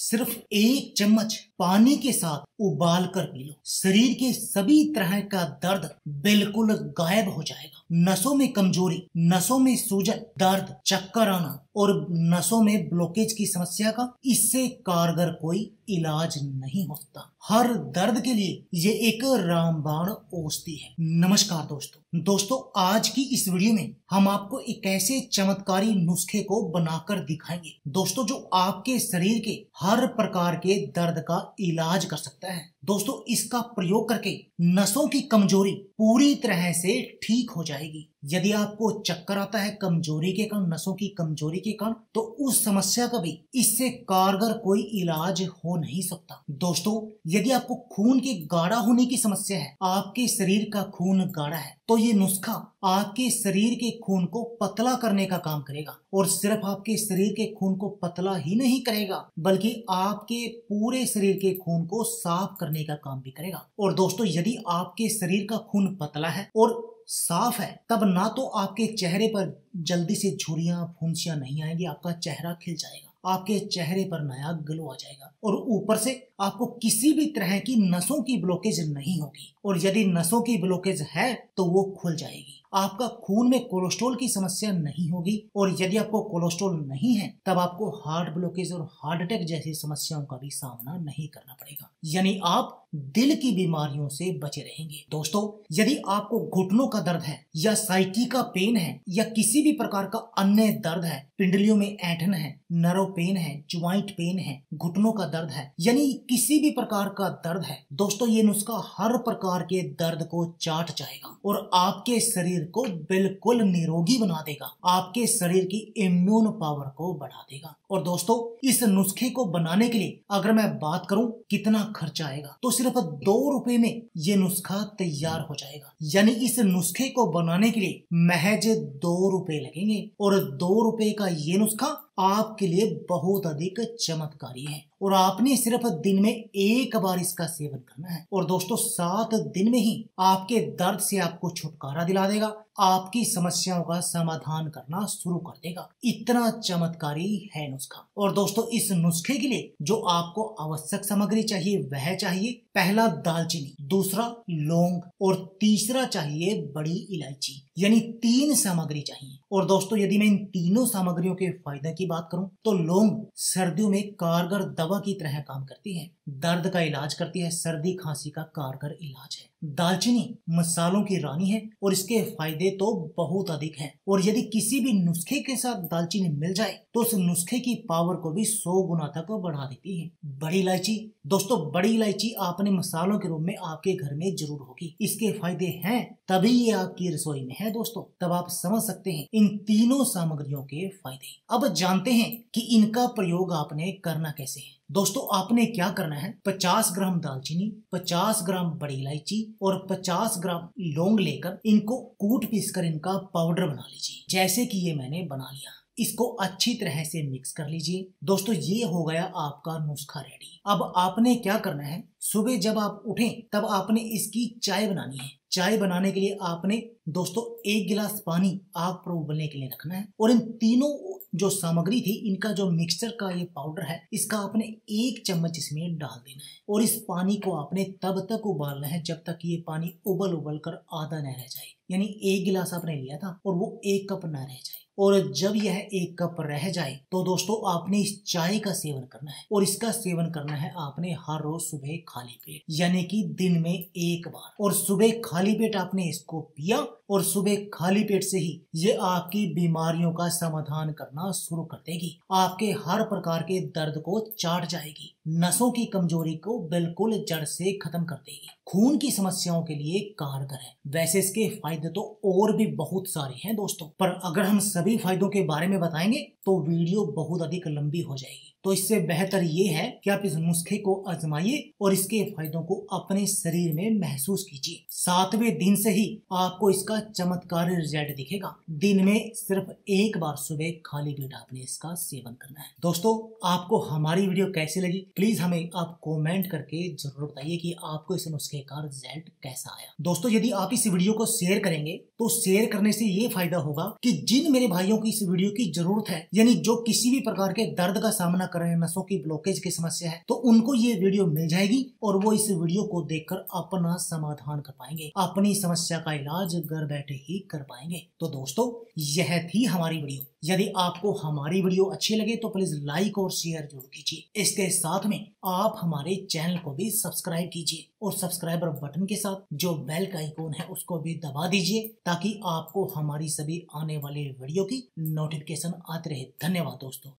सिर्फ़ एक चम्मच पानी के साथ उबाल कर पी लो। शरीर के सभी तरह का दर्द बिल्कुल गायब हो जाएगा। नसों में कमज़ोरी, नसों में सूजन, दर्द, चक्कर आना और नसों में ब्लॉकेज की समस्या का इससे कारगर कोई इलाज नहीं होता। हर दर्द के लिए ये एक रामबाण औषधि है। नमस्कार दोस्तों। दोस्तों, आज की इस वीडियो में हम आपको एक ऐसे चमत्कारी नुस्खे को बनाकर दिखाएँगे। दोस्तों, जो आपके शरीर के हर प्रकार के दर्द का इलाज कर सकता है। दोस्तों, इसका प्रयोग करके नसों की कमज़ोरी पूरी तरह से ठीक हो जाएगी। यदि आपको चक्कर आता है कमज़ोरी के कारण, नसों की कमज़ोरी के कारण तो उस समस्या का भी इससे कारगर कोई इलाज हो नहीं सकता। दोस्तों, यदि आपको खून के गाढ़ा होने की समस्या है, आपके शरीर का खून गाढ़ा है तो ये नुस्खा आपके शरीर के खून को पतला करने का काम करेगा और सिर्फ़ आपके शरीर के खून को पतला ही नहीं करेगा, बल्कि आपके पूरे शरीर के खून को साफ़ करने का काम भी करेगा। और दोस्तों, यदि आपके शरीर का खून पतला है और साफ़ है, तब ना तो आपके चेहरे पर जल्दी से झुरियाँ फुंसियाँ नहीं आएँगी, आपका चेहरा खिल जाएगा, आपके चेहरे पर नया ग्लो आ जाएगा और ऊपर से आपको किसी भी तरह की नसों की ब्लॉकेज नहीं होगी। और यदि नसों की ब्लॉकेज है तो वो खुल जाएगी। आपका खून में कोलेस्ट्रॉल की समस्या नहीं होगी। और यदि आपको कोलेस्ट्रॉल नहीं है, तब आपको हार्ट ब्लॉकेज और हार्ट अटैक जैसी समस्याओं का भी सामना नहीं करना पड़ेगा। यानी आप दिल की बीमारियों से बचे रहेंगे। दोस्तों, यदि आपको घुटनों का दर्द है, या साइकी का पेन है, या किसी भी प्रकार का अन्य दर्द है, पिंडलियों में ऐठन है, नरो पेन है, ज्वाइंट पेन है, घुटनों का दर्द है, यानी किसी भी प्रकार का दर्द है, दोस्तों, ये नुस्खा हर प्रकार के दर्द को चाट जाएगा और आपके शरीर को बिल्कुल निरोगी बना देगा। आपके शरीर की इम्यून पावर को बढ़ा देगा। और दोस्तों, इस नुस्खे को बनाने के लिए अगर मैं बात करूँ कितना खर्चा आएगा तो सिर्फ़ दो रुपए में ये नुस्खा तैयार हो जाएगा। यानी इस नुस्खे को बनाने के लिए महज दो रुपए लगेंगे और दो रुपए का ये नुस्खा आपके लिए बहुत अधिक चमत्कारी है। और आपने सिर्फ़ दिन में एक बार इसका सेवन करना है। और दोस्तों, सात दिन में ही आपके दर्द से आपको छुटकारा दिला देगा। आपकी समस्याओं का समाधान करना शुरू कर देगा। इतना चमत्कारी है नुस्खा। और दोस्तों, इस नुस्खे के लिए जो आपको आवश्यक सामग्री चाहिए, वह चाहिए पहला दालचीनी, दूसरा लौंग और तीसरा चाहिए बड़ी इलायची, यानी तीन सामग्री चाहिए। और दोस्तों, यदि मैं इन तीनों सामग्रियों के फ़ायदे की बात करूँ तो लौंग सर्दियों में कारगर दवा की तरह काम करती है। दर्द का इलाज करती है, सर्दी खांसी का कारगर इलाज है। दालचीनी मसालों की रानी है और इसके फ़ायदे तो बहुत अधिक हैं। और यदि किसी भी नुस्खे के साथ दालचीनी मिल जाए तो उस नुस्खे की पावर को भी सौ गुना तक बढ़ा देती है। बड़ी इलायची, दोस्तों, बड़ी इलायची आपने मसालों के रूप में आपके घर में ज़रूर होगी। इसके फ़ायदे हैं, तभी ये आपकी रसोई में है, दोस्तों। तब आप समझ सकते हैं इन तीनों सामग्रियों के फ़ायदे। अब जानते हैं कि इनका प्रयोग आपने करना कैसे है। दोस्तों, आपने क्या करना है? 50 ग्राम दालचीनी 50 ग्राम बड़ी इलायची और 50 ग्राम लौंग लेकर इनको कूट पीस कर इनका पाउडर बना लीजिए, जैसे कि ये मैंने बना लिया। इसको अच्छी तरह से मिक्स कर लीजिए। दोस्तों, ये हो गया आपका नुस्खा रेडी। अब आपने क्या करना है? सुबह जब आप उठें, तब आपने इसकी चाय बनानी है। चाय बनाने के लिए आपने, दोस्तों, एक गिलास पानी आग पर उबलने के लिए रखना है और इन तीनों जो सामग्री थी, इनका जो मिक्सचर का ये पाउडर है, इसका आपने एक चम्मच इसमें डाल देना है। और इस पानी को आपने तब तक उबालना है जब तक ये पानी उबल उबल कर आधा न रह जाए। यानी एक गिलास आपने लिया था और वो एक कप न रह जाए। और जब यह एक कप रह जाए तो दोस्तों आपने इस चाय का सेवन करना है और इसका सेवन करना है आपने हर रोज सुबह खाली पेट, यानी कि दिन में एक बार। और सुबह खाली पेट आपने इसको पिया और सुबह खाली पेट से ही ये आपकी बीमारियों का समाधान करना शुरू कर देगी। आपके हर प्रकार के दर्द को चाट जाएगी, नसों की कमज़ोरी को बिल्कुल जड़ से खत्म कर देगी। खून की समस्याओं के लिए कारगर है। वैसे इसके फ़ायदे तो और भी बहुत सारे हैं दोस्तों। पर अगर हम सभी फायदों के बारे में बताएँगे तो वीडियो बहुत अधिक लंबी हो जाएगी। तो इससे बेहतर ये है कि आप इस नुस्खे को आजमाइए और इसके फायदों को अपने शरीर में महसूस कीजिए। सातवें दिन से ही आपको इसका चमत्कारी रिज़ल्ट दिखेगा। दिन में सिर्फ़ एक बार सुबह खाली पेट आपने इसका सेवन करना है। दोस्तों, आपको हमारी वीडियो कैसी लगी? प्लीज़ हमें आप कॉमेंट करके ज़रूर बताइए कि आपको इस नुस्खे का रिज़ल्ट कैसा आया। दोस्तों, यदि आप इस वीडियो को शेयर करेंगे तो शेयर करने से ये फ़ायदा होगा कि जिन मेरे भाइयों की इस वीडियो की ज़रूरत है, यानी जो किसी भी प्रकार के दर्द का सामना कर रहे हैं नसों की ब्लॉकेज की समस्या है तो उनको ये वीडियो मिल जाएगी और वो इस वीडियो को देखकर अपना समाधान कर पाएँगे, अपनी समस्या का इलाज घर बैठे ही कर पाएँगे। तो दोस्तों, यह थी हमारी वीडियो यदि आपको हमारी वीडियो अच्छी लगे तो प्लीज़ लाइक और शेयर ज़रूर कीजिए। इसके साथ में आप हमारे चैनल को भी सब्सक्राइब कीजिए और सब्सक्राइबर बटन के साथ जो बेल का आइकॉन है, उसको भी दबा दीजिए, ताकि आपको हमारी सभी आने वाले वीडियो की नोटिफिकेशन आते रहे। धन्यवाद दोस्तों।